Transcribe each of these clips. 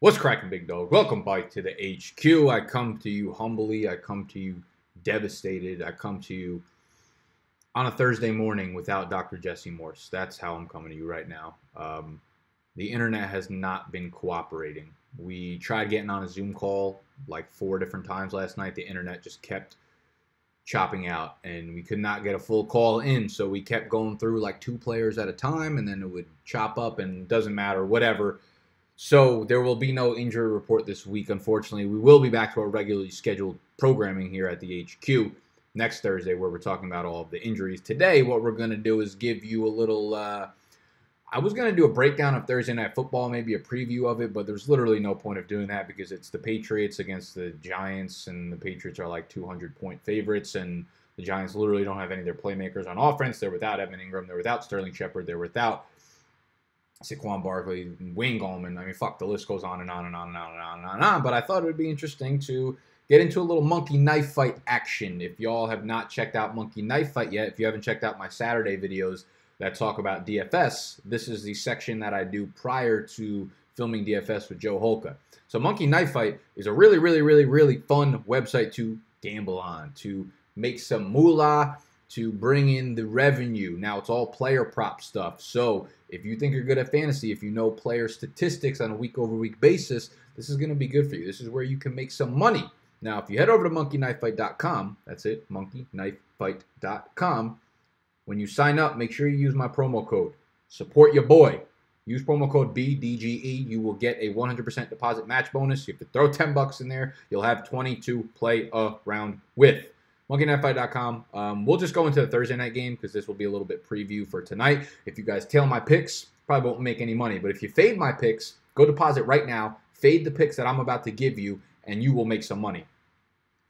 What's cracking, big dog? Welcome back to the HQ. I come to you humbly. I come to you devastated. I come to you on a Thursday morning without Dr. Jesse Morse. That's how I'm coming to you right now. Um, the internet has not been cooperating. We tried getting on a Zoom call like four different times last night. The internet just kept chopping out and we could not get a full call in. So we kept going through like two players at a time and then it would chop up and doesn't matter, whatever so there will be no injury report this week, unfortunately. We will be back to our regularly scheduled programming here at the HQ next Thursday, where we're talking about all of the injuries. Today, what we're going to do is give you a little. Uh, I was going to do a breakdown of Thursday Night Football, maybe a preview of it, but there's literally no point of doing that because it's the Patriots against the Giants, and the Patriots are like 200 point favorites, and the Giants literally don't have any of their playmakers on offense. They're without Evan Engram, they're without Sterling Shepard, they're without Saquon Barkley, Wayne Gallman. I mean, fuck, the list goes on and on and on and on and on and on and on. But I thought it would be interesting to get into a little monkey knife fight action. If y'all have not checked out Monkey Knife Fight yet, if you haven't checked out my Saturday videos that talk about DFS, this is the section that I do prior to filming DFS with Joe Holka. So Monkey Knife Fight is a really, really, really, really fun website to gamble on, to make some moolah to bring in the revenue. Now it's all player prop stuff. So if you think you're good at fantasy, if you know player statistics on a week over week basis, this is going to be good for you. This is where you can make some money. Now, if you head over to monkeyknifefight.com, that's it, monkeyknifefight.com. When you sign up, make sure you use my promo code. Support your boy. Use promo code BDGE. You will get a 100% deposit match bonus. You have to throw 10 bucks in there. You'll have 20 to play around with monkeyknifefight.com. Um, we'll just go into the Thursday night game because this will be a little bit preview for tonight. If you guys tail my picks, probably won't make any money. But if you fade my picks, go deposit right now. Fade the picks that I'm about to give you, and you will make some money.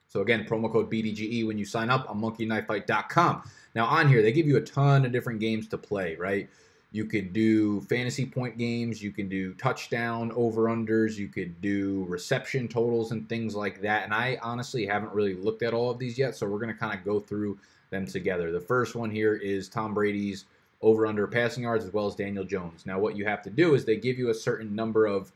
So again, promo code BDGE when you sign up on monkeyknifefight.com. Now on here, they give you a ton of different games to play, right? You could do fantasy point games. You can do touchdown over unders. You could do reception totals and things like that. And I honestly haven't really looked at all of these yet, so we're going to kind of go through them together. The first one here is Tom Brady's over under passing yards as well as Daniel Jones. Now, what you have to do is they give you a certain number of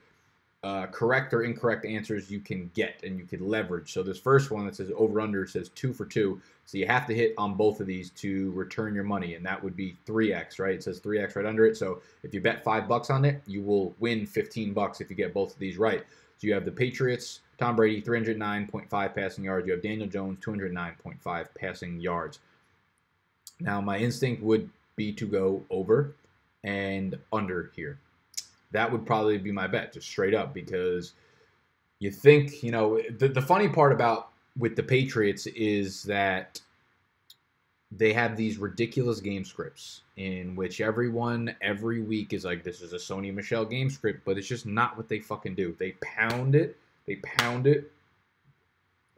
uh, correct or incorrect answers you can get and you can leverage. So this first one that says over under says two for two. So you have to hit on both of these to return your money, and that would be 3x, right? It says 3x right under it. So if you bet five bucks on it, you will win 15 bucks if you get both of these right. So you have the Patriots, Tom Brady, 309.5 passing yards. You have Daniel Jones, 209.5 passing yards. Now my instinct would be to go over and under here that would probably be my bet, just straight up, because you think, you know, the, the funny part about with the Patriots is that they have these ridiculous game scripts in which everyone every week is like, this is a Sony Michel game script, but it's just not what they fucking do. They pound it, they pound it,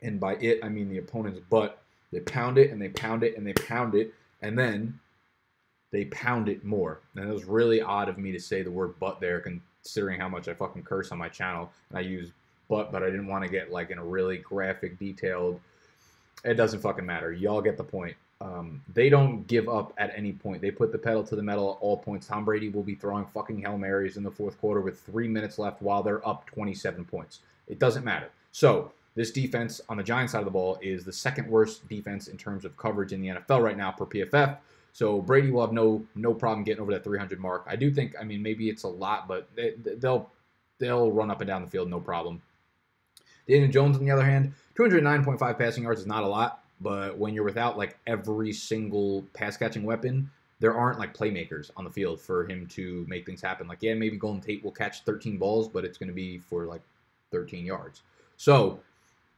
and by it, I mean the opponent's butt. They pound it and they pound it and they pound it, and then they pound it more. And it was really odd of me to say the word butt there, considering how much I fucking curse on my channel. And I use butt, but I didn't want to get like in a really graphic, detailed. It doesn't fucking matter. Y'all get the point. Um, they don't give up at any point. They put the pedal to the metal at all points. Tom Brady will be throwing fucking Hail Marys in the fourth quarter with three minutes left while they're up 27 points. It doesn't matter. So, this defense on the Giants side of the ball is the second worst defense in terms of coverage in the NFL right now per PFF. So Brady will have no no problem getting over that 300 mark. I do think. I mean, maybe it's a lot, but they, they'll they'll run up and down the field no problem. Daniel Jones, on the other hand, 209.5 passing yards is not a lot, but when you're without like every single pass catching weapon, there aren't like playmakers on the field for him to make things happen. Like, yeah, maybe Golden Tate will catch 13 balls, but it's going to be for like 13 yards. So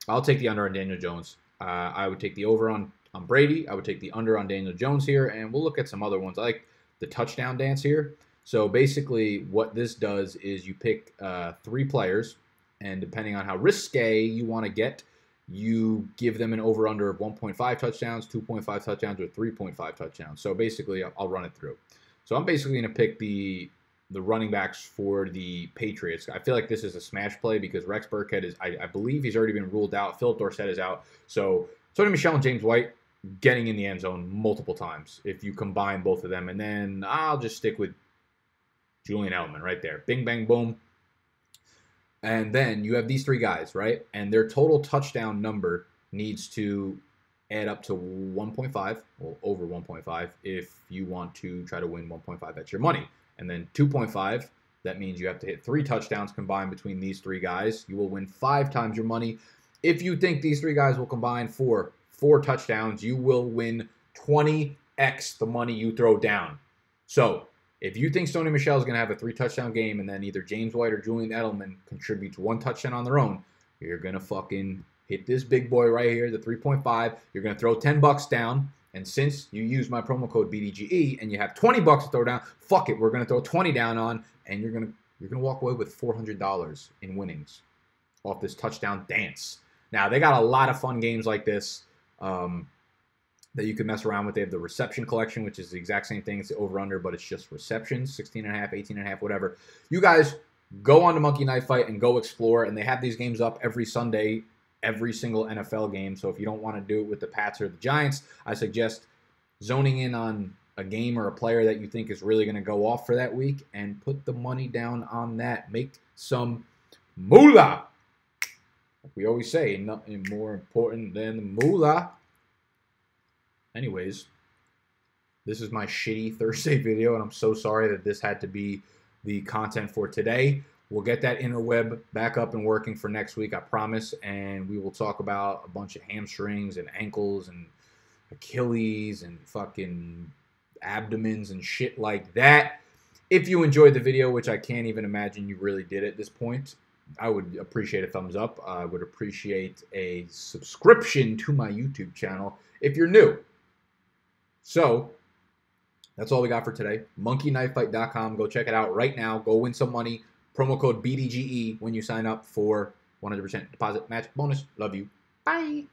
I'll take the under on Daniel Jones. Uh, I would take the over on on Brady. I would take the under on Daniel Jones here, and we'll look at some other ones. I like the touchdown dance here. So basically, what this does is you pick uh, three players, and depending on how risque you want to get, you give them an over under of 1.5 touchdowns, 2.5 touchdowns, or 3.5 touchdowns. So basically, I'll run it through. So I'm basically going to pick the the running backs for the Patriots. I feel like this is a smash play because Rex Burkhead is, I, I believe he's already been ruled out. Phillip Dorsett is out. So Sony Michel and James White getting in the end zone multiple times if you combine both of them. And then I'll just stick with Julian Edelman right there. Bing, bang, boom. And then you have these three guys, right? And their total touchdown number needs to add up to 1.5, well, over 1.5, if you want to try to win 1.5. That's your money. And then 2.5, that means you have to hit three touchdowns combined between these three guys. You will win five times your money. If you think these three guys will combine for four touchdowns, you will win 20x the money you throw down. So if you think Sony Michel is going to have a three touchdown game and then either James White or Julian Edelman contributes one touchdown on their own, you're going to fucking hit this big boy right here, the 3.5. You're going to throw 10 bucks down. And since you use my promo code BDGE and you have 20 bucks to throw down, fuck it, we're going to throw 20 down on and you're going to you're going to walk away with $400 in winnings off this touchdown dance. Now, they got a lot of fun games like this. Um, that you can mess around with. They have the reception collection, which is the exact same thing. It's the over under, but it's just receptions 16 and a half, 18 and a half, whatever. You guys go on to Monkey Knife Fight and go explore. And they have these games up every Sunday, every single NFL game. So if you don't want to do it with the Pats or the Giants, I suggest zoning in on a game or a player that you think is really going to go off for that week and put the money down on that. Make some moolah. We always say, nothing more important than the moolah. Anyways, this is my shitty Thursday video, and I'm so sorry that this had to be the content for today. We'll get that interweb back up and working for next week, I promise, and we will talk about a bunch of hamstrings and ankles and Achilles and fucking abdomens and shit like that. If you enjoyed the video, which I can't even imagine you really did at this point, I would appreciate a thumbs up. I would appreciate a subscription to my YouTube channel if you're new. So that's all we got for today. MonkeyKnifeFight.com. Go check it out right now. Go win some money. Promo code BDGE when you sign up for 100% deposit match bonus. Love you. Bye.